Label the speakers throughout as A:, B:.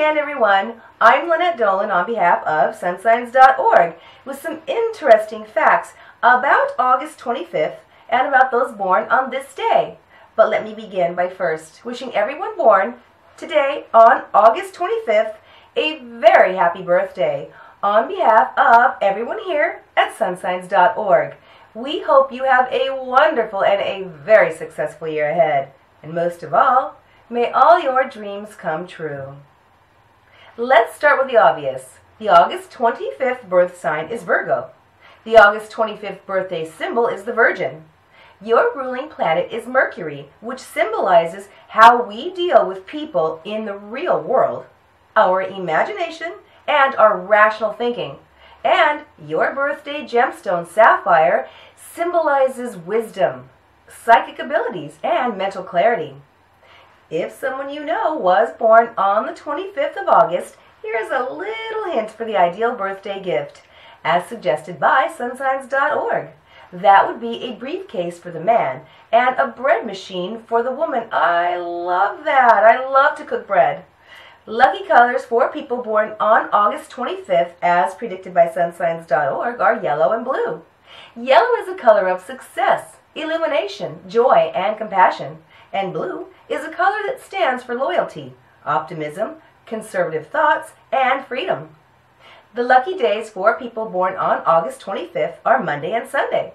A: again, everyone. I'm Lynette Dolan on behalf of sunsigns.org with some interesting facts about August 25th and about those born on this day. But let me begin by first wishing everyone born today on August 25th a very happy birthday on behalf of everyone here at sunsigns.org. We hope you have a wonderful and a very successful year ahead. And most of all, may all your dreams come true. Let's start with the obvious. The August 25th birth sign is Virgo. The August 25th birthday symbol is the Virgin. Your ruling planet is Mercury, which symbolizes how we deal with people in the real world, our imagination, and our rational thinking. And your birthday gemstone, Sapphire, symbolizes wisdom, psychic abilities, and mental clarity. If someone you know was born on the 25th of August, here's a little hint for the ideal birthday gift, as suggested by sunsigns.org. That would be a briefcase for the man and a bread machine for the woman. I love that. I love to cook bread. Lucky colors for people born on August 25th, as predicted by sunsigns.org, are yellow and blue. Yellow is a color of success, illumination, joy, and compassion. And blue is a color that stands for loyalty, optimism, conservative thoughts, and freedom. The lucky days for people born on August 25th are Monday and Sunday.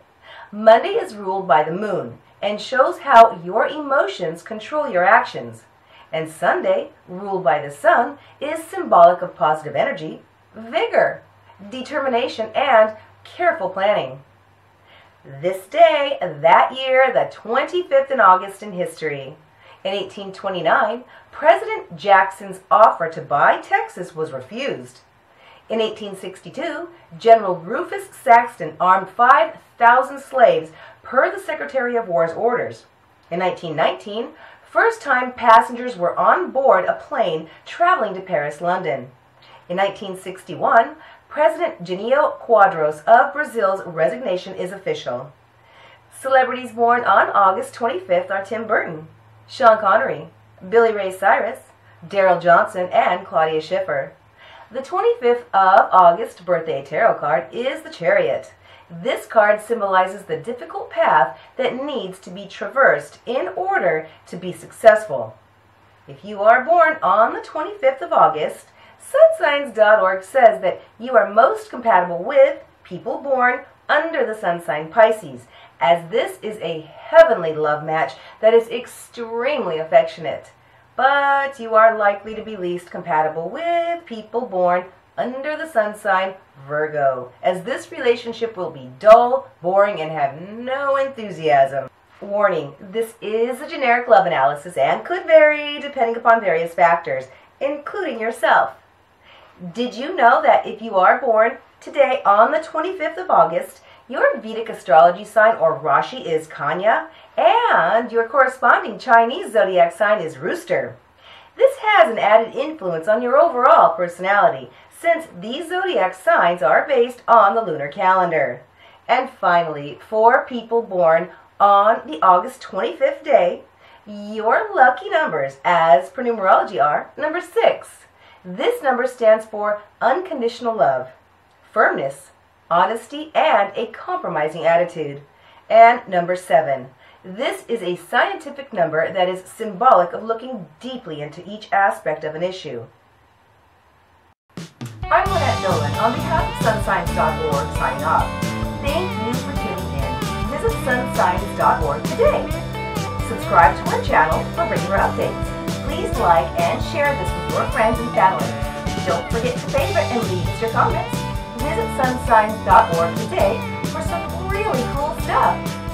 A: Monday is ruled by the moon and shows how your emotions control your actions. And Sunday, ruled by the sun, is symbolic of positive energy, vigor, determination, and careful planning. This day, that year, the 25th in August in history. In 1829, President Jackson's offer to buy Texas was refused. In 1862, General Rufus Saxton armed 5,000 slaves per the Secretary of War's orders. In 1919, first time passengers were on board a plane traveling to Paris, London. In 1961, President Jânio Quadros of Brazil's resignation is official. Celebrities born on August 25th are Tim Burton, Sean Connery, Billy Ray Cyrus, Daryl Johnson, and Claudia Schiffer. The 25th of August birthday tarot card is the Chariot. This card symbolizes the difficult path that needs to be traversed in order to be successful. If you are born on the 25th of August, sunsigns.org says that you are most compatible with people born under the sun sign Pisces, as this is a heavenly love match that is extremely affectionate. But you are likely to be least compatible with people born under the sun sign Virgo, as this relationship will be dull, boring, and have no enthusiasm. Warning, this is a generic love analysis and could vary depending upon various factors, including yourself. Did you know that if you are born today on the 25th of August, your Vedic astrology sign or Rashi is Kanya, and your corresponding Chinese zodiac sign is Rooster? This has an added influence on your overall personality, since these zodiac signs are based on the lunar calendar. And finally, for people born on the August 25th day, your lucky numbers, as per numerology, are number 6. This number stands for unconditional love, firmness, honesty, and a compromising attitude. And number 7. This is a scientific number that is symbolic of looking deeply into each aspect of an issue. I'm Lynette Dolan on behalf of sunsigns.org signing off. Thank you for tuning in. Visit sunsigns.org today. Subscribe to our channel for regular updates. Please like and share this with your friends and family. Don't forget to favorite and leave us your comments. Visit sunsigns.org today for some really cool stuff.